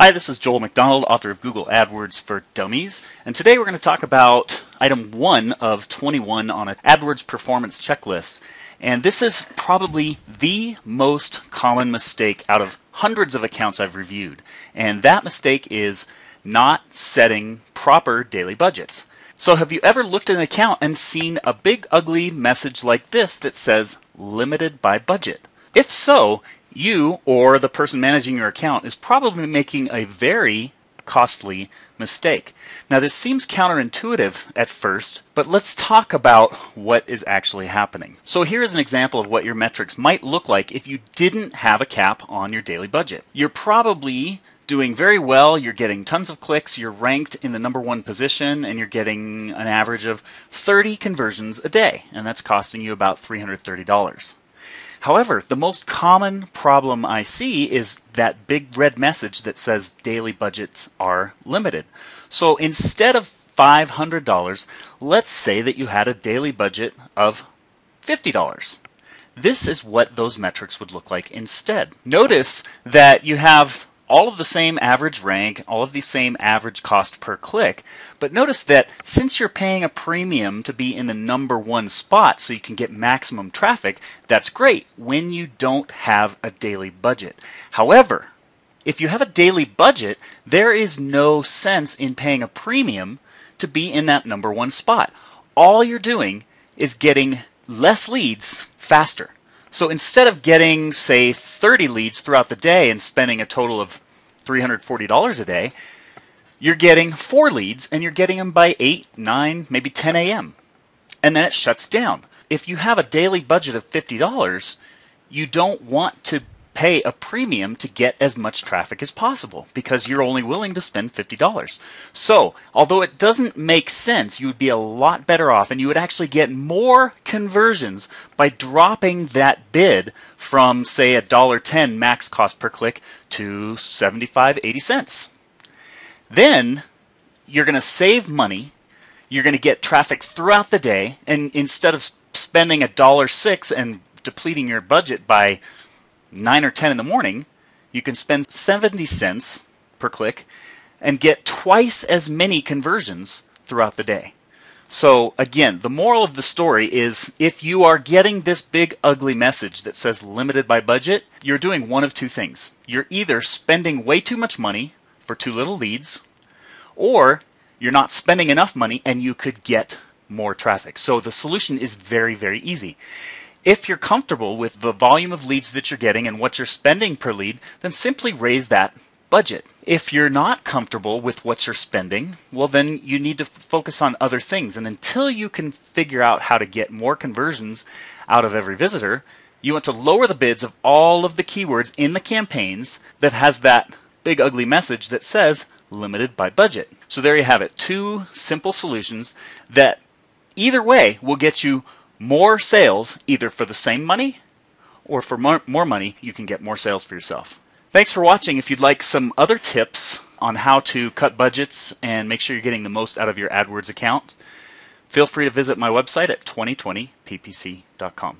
Hi, this is Joel McDonald, author of Google AdWords for Dummies, and today we're going to talk about item 1 of 21 on an AdWords performance checklist. And this is probably the most common mistake out of hundreds of accounts I've reviewed. And that mistake is not setting proper daily budgets. So have you ever looked at an account and seen a big ugly message like this that says limited by budget? If so, you or the person managing your account is probably making a very costly mistake. Now, this seems counterintuitive at first, but let's talk about what is actually happening. So, here is an example of what your metrics might look like if you didn't have a cap on your daily budget. You're probably doing very well, you're getting tons of clicks, you're ranked in the number one position, and you're getting an average of 30 conversions a day, and that's costing you about $330. However, the most common problem I see is that big red message that says daily budgets are limited. So instead of $500, let's say that you had a daily budget of $50. This is what those metrics would look like instead. Notice that you have all of the same average rank, all of the same average cost per click. But notice that since you're paying a premium to be in the number one spot so you can get maximum traffic, that's great when you don't have a daily budget. However, if you have a daily budget, there is no sense in paying a premium to be in that number one spot. All you're doing is getting less leads faster. So instead of getting, say, 30 leads throughout the day and spending a total of $340 a day, you're getting four leads and you're getting them by 8, 9, maybe 10 a.m. And then it shuts down. If you have a daily budget of $50, you don't want to pay a premium to get as much traffic as possible because you're only willing to spend $50. So, although it doesn't make sense, you would be a lot better off and you would actually get more conversions by dropping that bid from, say, $1.10 max cost per click to 75, 80 cents. Then you're going to save money. You're going to get traffic throughout the day. And instead of spending a dollar six and depleting your budget by 9 or 10 in the morning, you can spend 70 cents per click and get twice as many conversions throughout the day. So, again, the moral of the story is if you are getting this big ugly message that says limited by budget, you're doing one of two things. You're either spending way too much money for too little leads, or you're not spending enough money and you could get more traffic. So, the solution is very, very easy. If you're comfortable with the volume of leads that you're getting and what you're spending per lead, then simply raise that budget. If you're not comfortable with what you're spending, well, then you need to focus on other things. And until you can figure out how to get more conversions out of every visitor, you want to lower the bids of all of the keywords in the campaigns that has that big ugly message that says limited by budget. So there you have it. Two simple solutions that either way will get you more sales either for the same money or for more, more money, you can get more sales for yourself. Thanks for watching. If you'd like some other tips on how to cut budgets and make sure you're getting the most out of your AdWords account, feel free to visit my website at 2020ppc.com.